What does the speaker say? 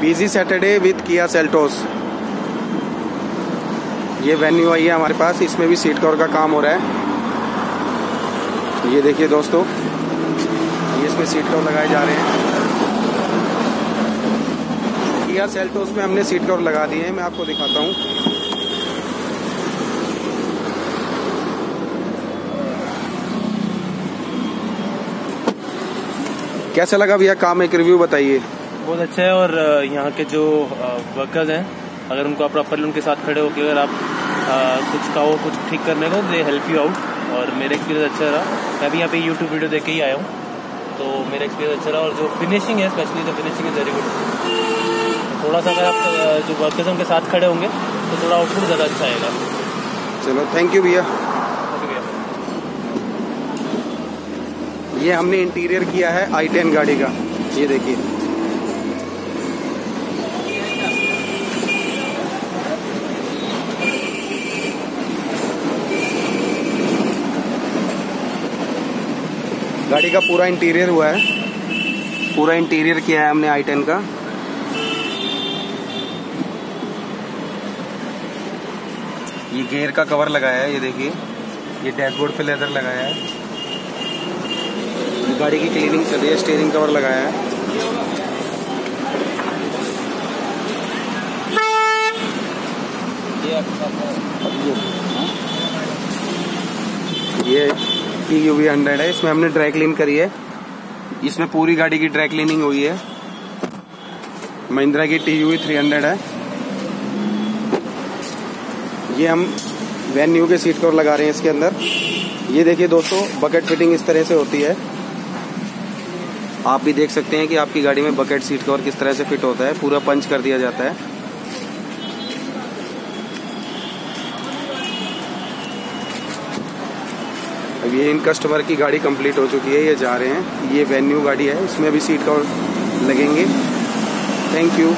Busy Saturday with Kia Seltos ये Venue आई है हमारे पास, इसमें भी सीट कवर का काम हो रहा है। ये देखिए दोस्तों, ये इसमें सीट कवर लगाए जा रहे हैं। किया सेल्टोस में हमने सीट कवर लगा दिए हैं, मैं आपको दिखाता हूँ। कैसा लगा भैया? काम एक रिव्यू बताइए। बहुत अच्छा है और यहाँ के जो वर्कर्स हैं अगर उनको आप प्रॉपरली उनके साथ खड़े होकर अगर आप आ, कुछ कहो कुछ ठीक करने को दे हेल्प यू आउट और मेरा एक्सपीरियंस अच्छा रहा। मैं भी यहाँ पे यूट्यूब वीडियो देख के ही आया हूँ। तो मेरा एक्सपीरियंस अच्छा रहा और जो फिनिशिंग है specially the finishing is very good थोड़ा सा अगर आप जो वर्कर्स उनके साथ खड़े होंगे तो थोड़ा आउटपुट ज़्यादा अच्छा आएगा। चलो थैंक यू भैया। ये हमने इंटीरियर किया है आई टेन गाड़ी का। ये देखिए। गाड़ी का पूरा इंटीरियर हुआ है। पूरा इंटीरियर किया है हमने आई टेन का। ये गेयर का कवर लगाया है, ये देखिए। ये डैशबोर्ड पे लेदर लगाया है। गाड़ी की क्लीनिंग चल रही है स्टेयरिंग कवर लगाया है? ये पी यू वी हंड्रेड है। इसमें हमने ड्राई क्लीन करी है। इसमें पूरी गाड़ी की ड्राई क्लीनिंग हुई है। महिंद्रा की टी यू थ्री हंड्रेड है। ये हम वैन न्यू के सीट कवर लगा रहे हैं इसके अंदर। ये देखिए दोस्तों बकेट फिटिंग इस तरह से होती है। आप भी देख सकते हैं कि आपकी गाड़ी में बकेट सीट कवर किस तरह से फिट होता है। पूरा पंच कर दिया जाता है। अब ये इन कस्टमर की गाड़ी कंप्लीट हो चुकी है, ये जा रहे हैं। ये वेन्यू गाड़ी है, इसमें अभी सीट कवर लगेंगे। Thank you